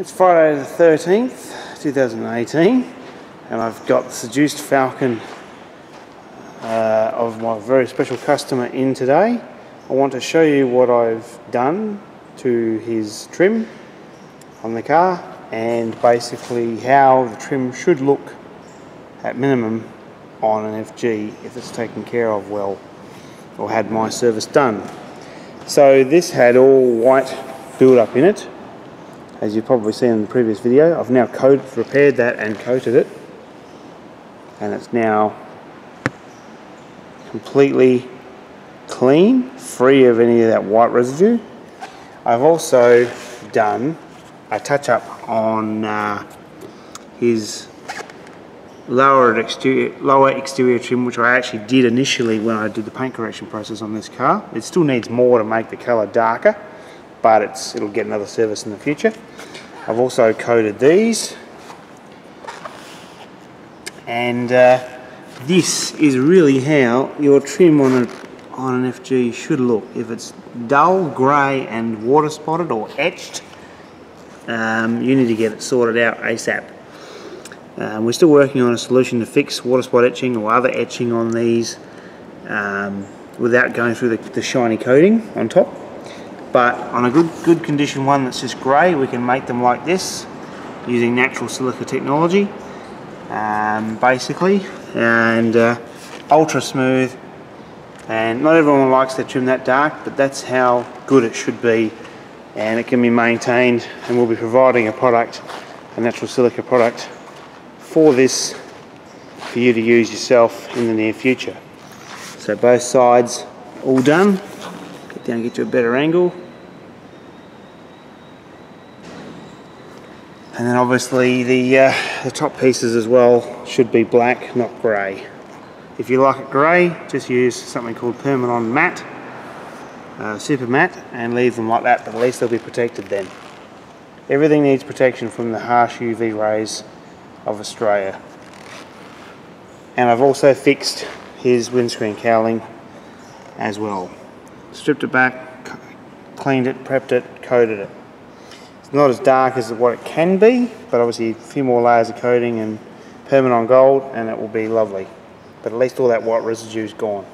It's Friday the 13th, 2018, and I've got the Seduced Falcon uh, of my very special customer in today. I want to show you what I've done to his trim on the car and basically how the trim should look at minimum on an FG if it's taken care of well or had my service done. So this had all white build up in it as you've probably seen in the previous video. I've now repaired that and coated it and it's now completely clean, free of any of that white residue. I've also done a touch up on uh, his lower exterior, lower exterior trim, which I actually did initially when I did the paint correction process on this car. It still needs more to make the colour darker, but it's, it'll get another service in the future. I've also coated these, and uh, this is really how your trim on, a, on an FG should look. If it's dull, grey and water spotted or etched, um, you need to get it sorted out ASAP. Um, we're still working on a solution to fix water spot etching or other etching on these um, without going through the, the, shiny coating on top. But on a good, good condition one that's just grey, we can make them like this using natural silica technology, um, basically, and uh, ultra smooth. And not everyone likes their trim that dark, but that's how good it should be. And it can be maintained, and we'll be providing a product, a natural silica product, for this for you to use yourself in the near future. So both sides all done. Get down, get to a better angle. And then obviously the, uh, the top pieces as well should be black, not grey. If you like it grey, just use something called Permanon Matte, uh, Super Matte, and leave them like that, but at least they'll be protected then. Everything needs protection from the harsh UV rays of Australia. And I've also fixed his windscreen cowling as well. Stripped it back, cleaned it, prepped it, coated it. It's not as dark as what it can be, but obviously a few more layers of coating and Permanon gold and it will be lovely. But at least all that white residue is gone.